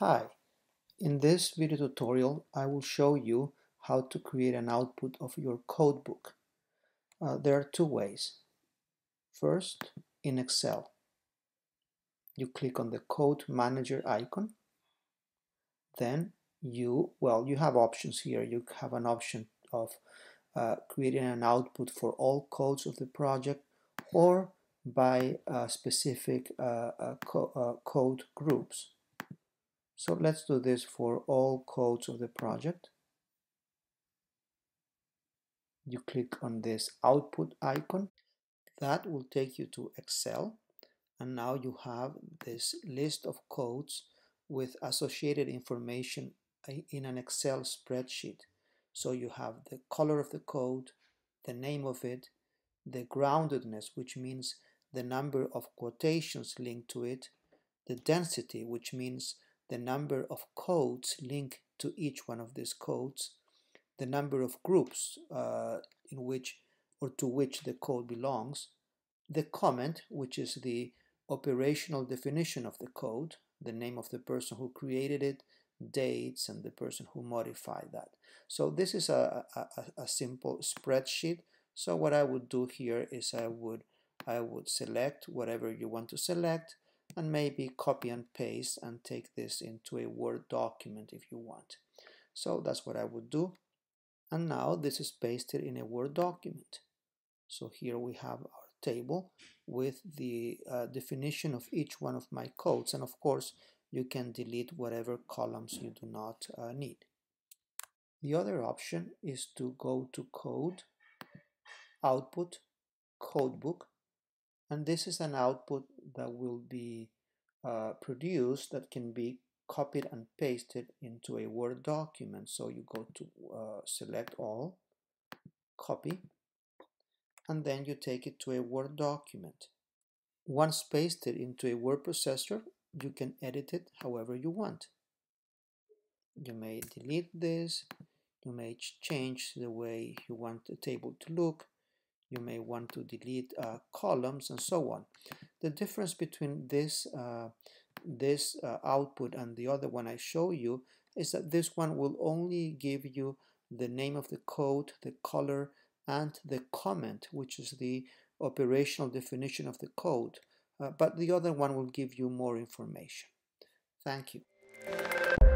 Hi, in this video tutorial I will show you how to create an output of your codebook. Uh, there are two ways. First, in Excel. You click on the Code Manager icon. Then you, well, you have options here. You have an option of uh, creating an output for all codes of the project or by specific uh, uh, uh, code groups. So let's do this for all codes of the project. You click on this output icon. That will take you to Excel. And now you have this list of codes with associated information in an Excel spreadsheet. So you have the color of the code, the name of it, the groundedness, which means the number of quotations linked to it, the density, which means the number of codes linked to each one of these codes, the number of groups uh, in which or to which the code belongs, the comment, which is the operational definition of the code, the name of the person who created it, dates, and the person who modified that. So this is a, a, a simple spreadsheet. So what I would do here is I would I would select whatever you want to select and maybe copy and paste and take this into a Word document if you want. So that's what I would do. And now this is pasted in a Word document. So here we have our table with the uh, definition of each one of my codes. And of course, you can delete whatever columns you do not uh, need. The other option is to go to Code, Output, Codebook, and this is an output that will be uh, produced that can be copied and pasted into a Word document. So you go to uh, select all, copy, and then you take it to a Word document. Once pasted into a word processor, you can edit it however you want. You may delete this, you may change the way you want the table to look, you may want to delete uh, columns and so on. The difference between this, uh, this uh, output and the other one I show you is that this one will only give you the name of the code, the color, and the comment, which is the operational definition of the code. Uh, but the other one will give you more information. Thank you.